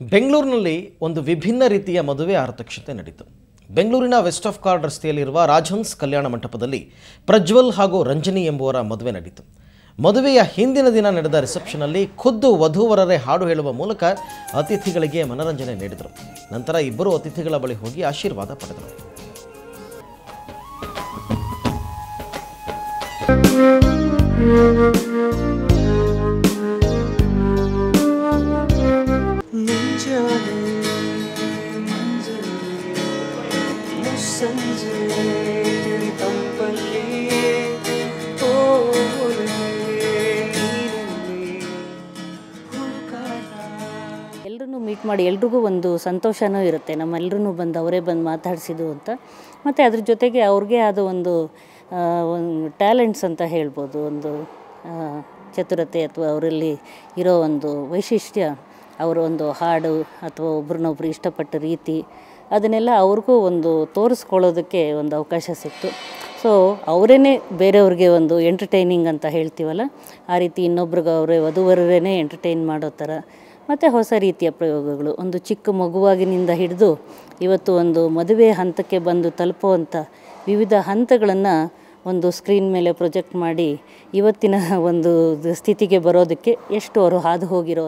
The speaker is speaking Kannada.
ಬೆಂಗಳೂರಿನಲ್ಲಿ ಒಂದು ವಿಭಿನ್ನ ರೀತಿಯ ಮದುವೆ ಆರತಕ್ಷತೆ ನಡೀತು. ಬೆಂಗಳೂರಿನ ವೆಸ್ಟ್ ಆಫ್ ಕಾರ್ಡ್ ರಸ್ತೆಯಲ್ಲಿರುವ ರಾಜಹಂಸ್ ಕಲ್ಯಾಣ ಮಂಟಪದಲ್ಲಿ ಪ್ರಜ್ವಲ್ ಹಾಗೂ ರಂಜನಿ ಎಂಬುವರ ಮದುವೆ ನಡೀತು. ಮದುವೆಯ ಹಿಂದಿನ ದಿನ ನಡೆದ ರಿಸೆಪ್ಷನ್ನಲ್ಲಿ ಖುದ್ದು ವಧುವರರೇ ಹಾಡು ಹೇಳುವ ಮೂಲಕ ಅತಿಥಿಗಳಿಗೆ ಮನರಂಜನೆ ನೀಡಿದರು. ನಂತರ ಇಬ್ಬರು ಅತಿಥಿಗಳ ಬಳಿ ಹೋಗಿ ಆಶೀರ್ವಾದ ಪಡೆದರು. ಎಲ್ಲರೂ ಮೀಟ್ ಮಾಡಿ ಎಲ್ರಿಗೂ ಒಂದು ಸಂತೋಷನೂ ಇರುತ್ತೆ. ನಮ್ಮೆಲ್ಲರೂ ಬಂದು ಅವರೇ ಬಂದು ಮಾತಾಡಿಸಿದ್ದು ಅಂತ. ಮತ್ತು ಅದ್ರ ಜೊತೆಗೆ ಅವ್ರಿಗೆ ಆದ ಒಂದು ಟ್ಯಾಲೆಂಟ್ಸ್ ಅಂತ ಹೇಳ್ಬೋದು. ಒಂದು ಚತುರತೆ ಅಥವಾ ಅವರಲ್ಲಿ ಇರೋ ಒಂದು ವೈಶಿಷ್ಟ್ಯ. ಅವರ ಒಂದು ಹಾಡು ಅಥವಾ ಒಬ್ರನ್ನೊಬ್ರು ಇಷ್ಟಪಟ್ಟ ರೀತಿ ಅದನ್ನೆಲ್ಲ ಅವ್ರಿಗೂ ಒಂದು ತೋರಿಸ್ಕೊಳ್ಳೋದಕ್ಕೆ ಒಂದು ಅವಕಾಶ ಸಿಕ್ತು. ಸೊ ಅವರೇ ಬೇರೆಯವ್ರಿಗೆ ಒಂದು ಎಂಟರ್ಟೈನಿಂಗ್ ಅಂತ ಹೇಳ್ತೀವಲ್ಲ, ಆ ರೀತಿ ಇನ್ನೊಬ್ರಿಗೆ ಅವರೇ ವಧುವರೇ ಎಂಟರ್ಟೈನ್ ಮಾಡೋ ಥರ. ಮತ್ತು ಹೊಸ ರೀತಿಯ ಪ್ರಯೋಗಗಳು, ಒಂದು ಚಿಕ್ಕ ಮಗುವಾಗಿನಿಂದ ಹಿಡಿದು ಇವತ್ತು ಒಂದು ಮದುವೆ ಹಂತಕ್ಕೆ ಬಂದು ತಲುಪುವಂಥ ವಿವಿಧ ಹಂತಗಳನ್ನು ಒಂದು ಸ್ಕ್ರೀನ್ ಮೇಲೆ ಪ್ರೊಜೆಕ್ಟ್ ಮಾಡಿ ಇವತ್ತಿನ ಒಂದು ಸ್ಥಿತಿಗೆ ಬರೋದಕ್ಕೆ ಎಷ್ಟು ಅವರು ಹಾದು ಹೋಗಿರೋ